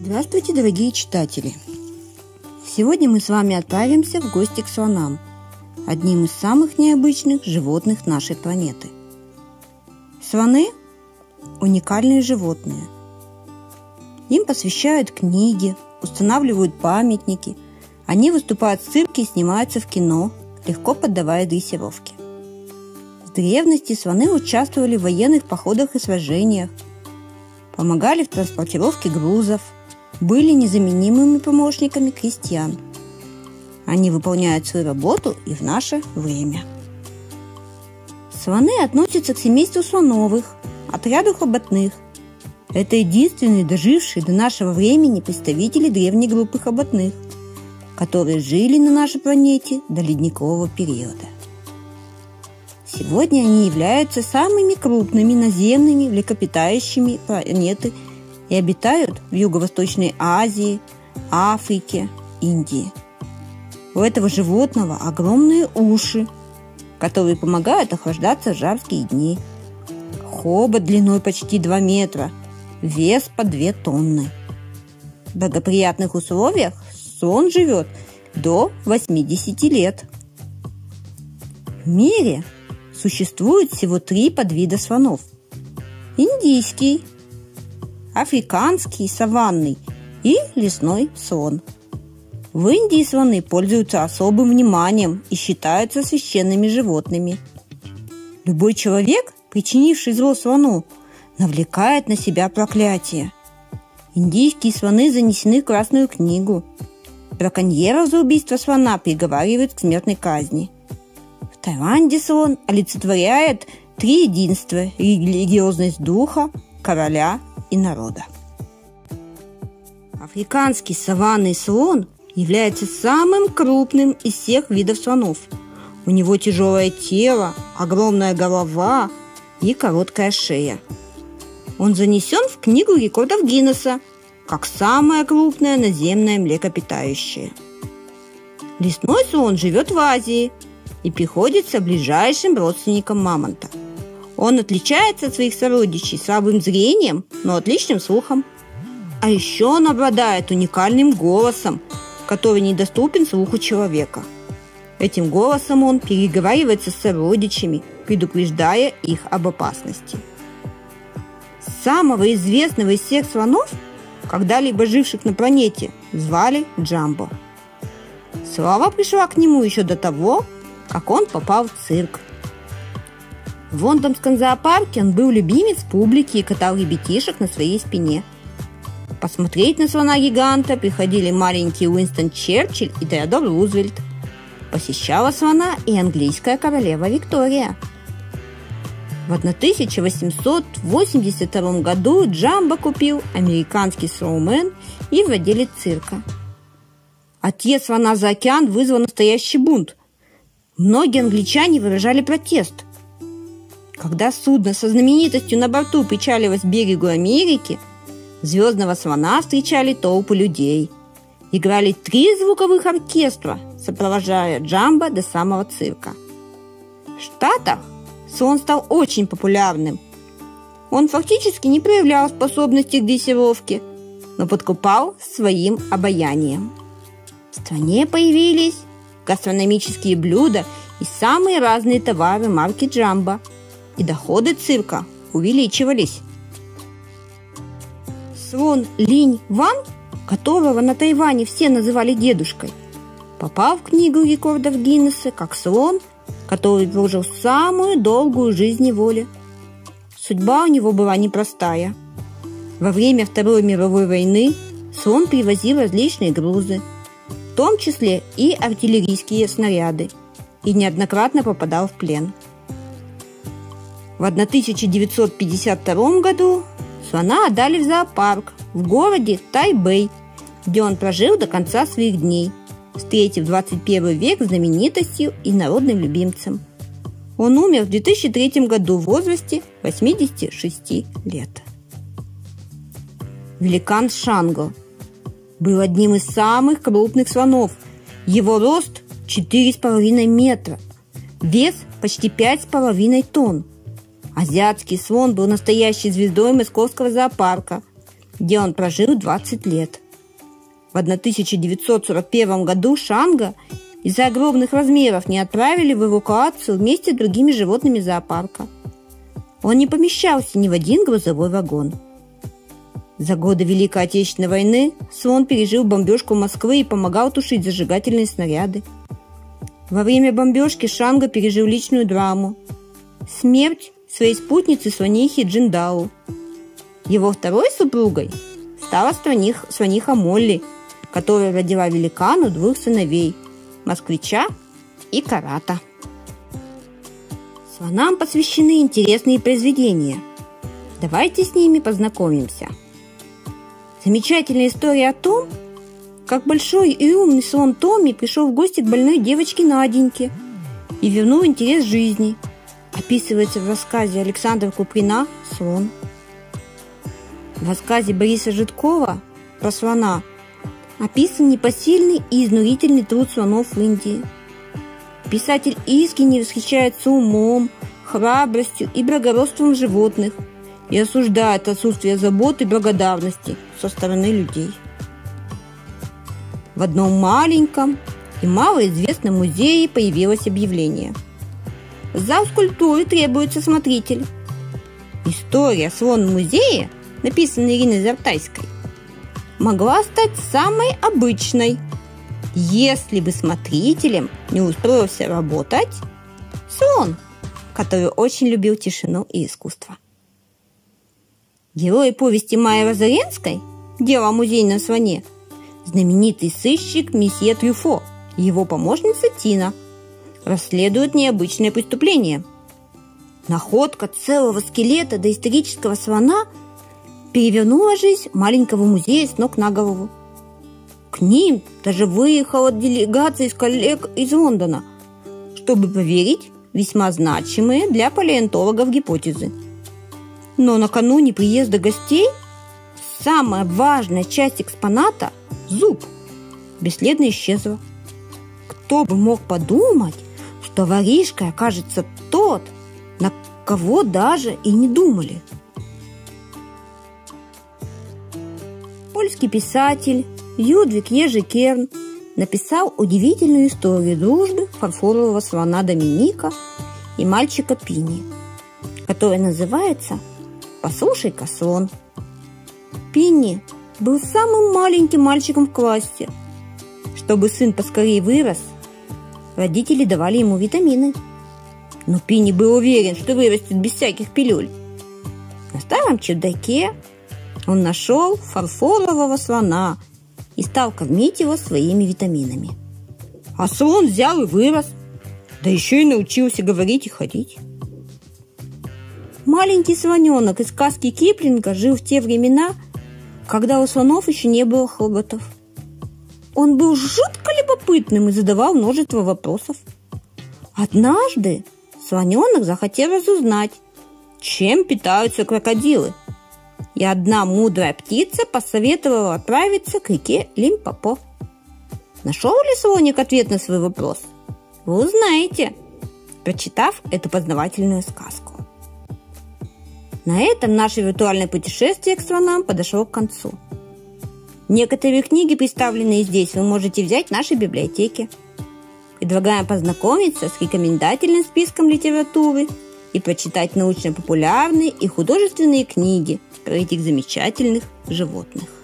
Здравствуйте, дорогие читатели! Сегодня мы с вами отправимся в гости к слонам, одним из самых необычных животных нашей планеты. Слоны – уникальные животные. Им посвящают книги, устанавливают памятники, они выступают в цирке и снимаются в кино, легко поддавая дрессировке. С древности слоны участвовали в военных походах и сражениях, помогали в транспортировке грузов – были незаменимыми помощниками крестьян. Они выполняют свою работу и в наше время. Слоны относятся к семейству слоновых, отряду хоботных. Это единственные дожившие до нашего времени представители древней группы хоботных, которые жили на нашей планете до ледникового периода. Сегодня они являются самыми крупными наземными млекопитающими планеты – и обитают в Юго-Восточной Азии, Африке, Индии. У этого животного огромные уши, которые помогают охлаждаться в жаркие дни. Хобот длиной почти 2 метра, вес по 2 тонны. В благоприятных условиях сон живет до 80 лет. В мире существует всего три подвида слонов. Индийский – африканский саванный и лесной слон. В Индии слоны пользуются особым вниманием и считаются священными животными. Любой человек, причинивший зло слону, навлекает на себя проклятие. Индийские слоны занесены в Красную книгу. Браконьеров за убийство слона приговаривают к смертной казни. В Таиланде слон олицетворяет три единства – религиозность духа, короля и народа. Африканский саванный слон является самым крупным из всех видов слонов. У него тяжелое тело, огромная голова и короткая шея. Он занесен в книгу рекордов Гиннесса как самое крупное наземное млекопитающее. Лесной слон живет в Азии и приходится ближайшим родственником мамонта – он отличается от своих сородичей слабым зрением, но отличным слухом. А еще он обладает уникальным голосом, который недоступен слуху человека. Этим голосом он переговаривается с сородичами, предупреждая их об опасности. Самого известного из всех слонов, когда-либо живших на планете, звали Джамбо. Слава пришла к нему еще до того, как он попал в цирк. В лондонском зоопарке он был любимец публики и катал ребятишек на своей спине. Посмотреть на слона-гиганта приходили маленький Уинстон Черчилль и Теодор Рузвельт. Посещала слона и английская королева Виктория. В 1882 году Джамбо купил американский слоумен и владелец цирка. Отец слона за океан вызвал настоящий бунт. Многие англичане выражали протест – когда судно со знаменитостью на борту причалилось к берегу Америки, звездного слона встречали толпы людей. Играли три звуковых оркестра, сопровождая Джамбо до самого цирка. В Штатах слон стал очень популярным. Он фактически не проявлял способности к дрессировке, но подкупал своим обаянием. В стране появились гастрономические блюда и самые разные товары марки Джамбо – и доходы цирка увеличивались. Слон Линь Ван, которого на Тайване все называли дедушкой, попал в книгу рекордов Гиннесса как слон, который прожил самую долгую жизнь неволи. Судьба у него была непростая. Во время Второй мировой войны слон привозил различные грузы, в том числе и артиллерийские снаряды, и неоднократно попадал в плен – в 1952 году слона отдали в зоопарк в городе Тайбэй, где он прожил до конца своих дней, встретив 21 век знаменитостью и народным любимцем. Он умер в 2003 году в возрасте 86 лет. Великан Шанго был одним из самых крупных слонов. Его рост 4,5 метра, вес почти 5,5 тонн. Азиатский слон был настоящей звездой московского зоопарка. где он прожил 20 лет. В 1941 году Шанга из-за огромных размеров не отправили в эвакуацию вместе с другими животными зоопарка. Он не помещался ни в один грузовой вагон. За годы Великой Отечественной войны Слон пережил бомбежку Москвы и помогал тушить зажигательные снаряды. Во время бомбежки Шанга пережил личную драму. Смерть своей спутницы Сванихи Джиндау. Его второй супругой стала Сваниха Молли, которая родила великану двух сыновей – москвича и карата. Слонам посвящены интересные произведения. Давайте с ними познакомимся. Замечательная история о том, как большой и умный слон Томми пришел в гости к больной девочке Наденьке и вернул интерес жизни. Описывается в рассказе Александра Куприна «Слон». В рассказе Бориса Житкова про слона описан непосильный и изнурительный труд слонов в Индии. Писатель искренне восхищается умом, храбростью и благородством животных и осуждает отсутствие заботы и благодарности со стороны людей. В одном маленьком и малоизвестном музее появилось объявление. Зал скульптуры требуется смотритель. История слон музея, написанная Ириной Зартайской, могла стать самой обычной, если бы смотрителем не устроился работать слон, который очень любил тишину и искусство. Герой повести Майи Розаренской «Дело о музейном слоне» знаменитый сыщик месье Трюфо его помощница Тина расследуют необычное преступление. Находка целого скелета доисторического слона – перевернула жизнь маленького музея с ног на голову. К ним даже выехала делегация из коллег из Лондона, чтобы проверить весьма значимые для палеонтологов гипотезы. Но накануне приезда гостей самая важная часть экспоната – зуб – бесследно исчезла. Кто бы мог подумать, воришкой окажется тот, на кого даже и не думали – Польский писатель Юдвиг Ежекерн написал удивительную историю дружбы фарфорового слона Доминика и мальчика Пини, которая называется «Послушай-ка, слон». Пинни был самым маленьким мальчиком в классе. Чтобы сын поскорее вырос, родители давали ему витамины. Но Пинни был уверен, что вырастет без всяких пилюль. На старом чердаке он нашел фарфорового слона и стал кормить его своими витаминами. А слон взял и вырос, да еще и научился говорить и ходить. Маленький слоненок из сказки Киплинга жил в те времена, когда у слонов еще не было хоботов. Он был жутко любопытным и задавал множество вопросов. Однажды слоненок захотел разузнать, чем питаются крокодилы – и одна мудрая птица посоветовала отправиться к реке Лимпопо. Нашел ли слоник ответ на свой вопрос? Вы узнаете, прочитав эту познавательную сказку. На этом наше виртуальное путешествие к странам подошло к концу. Некоторые книги, представленные здесь, вы можете взять в нашей библиотеке. Предлагаем познакомиться с рекомендательным списком литературы и прочитать научно-популярные и художественные книги – этих замечательных животных.